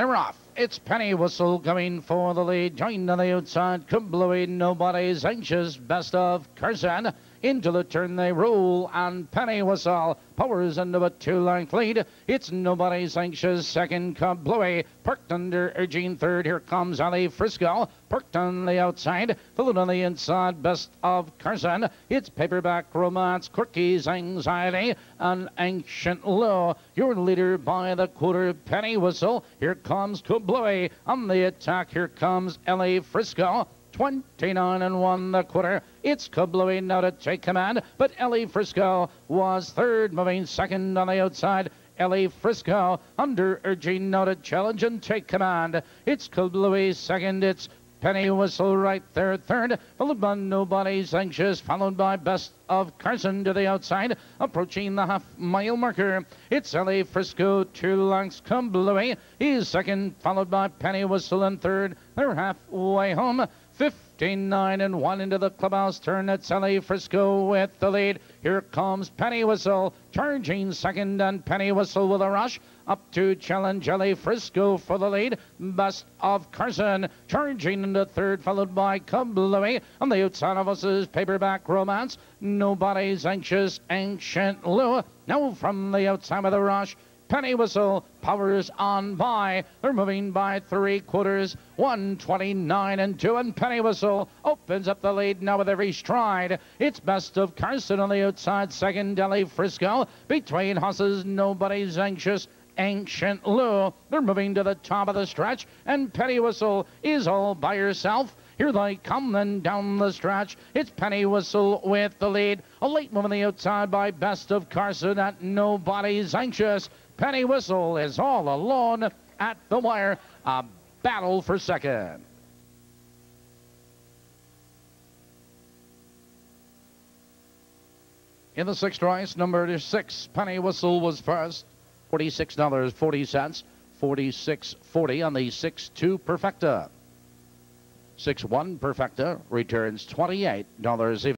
They're off. It's Penny Whistle coming for the lead. Joined on the outside. Kablooey. Nobody's anxious. Best of Carson. Into the turn they roll, and Penny Whistle powers into a two-length lead. It's nobody's anxious second. Kablooey parked under urging third. Here comes Ali Frisco, parked on the outside, followed on the inside. Best of Carson. It's paperback romance, Quirky's anxiety, An ancient law. Your leader by the quarter, Penny Whistle. Here comes Kablooey on the attack. Here comes Ali Frisco. 29 and 1 the quarter. It's Kablooey now to take command, but Ellie Frisco was third, moving second on the outside. Ellie Frisco under urging now to challenge and take command. It's Kablooey second. It's Penny Whistle right there, third, followed by Nobody's Anxious, followed by Best of Carson to the outside, approaching the half mile marker. It's Ellie Frisco, two lengths, Kablooey. He's second, followed by Penny Whistle in third. They're halfway home. 15-9 and 1 into the clubhouse turn. It's Ellie Frisco with the lead. Here comes Penny Whistle charging second and Penny Whistle with a rush. Up to challenge Ellie Frisco for the lead. Best of Carson charging into third followed by Kablooey. On the outside of us is Paperback Romance. Nobody's Anxious Ancient Lou. Now from the outside of the rush. Penny Whistle powers on by. They're moving by three quarters, 129 and 2. And Penny Whistle opens up the lead now with every stride. It's best of Carson on the outside, second Ellie Frisco. Between horses, nobody's anxious. Ancient Lou. They're moving to the top of the stretch, and Penny Whistle is all by herself. Here they come then down the stretch. It's Penny Whistle with the lead. A late move on the outside by Best of Carson at Nobody's Anxious. Penny Whistle is all alone at the wire. A battle for second. In the sixth race, number six, Penny Whistle was first. $46.40, 46.40 on the 6-2 Perfecta. 6-1 Perfecta returns $28.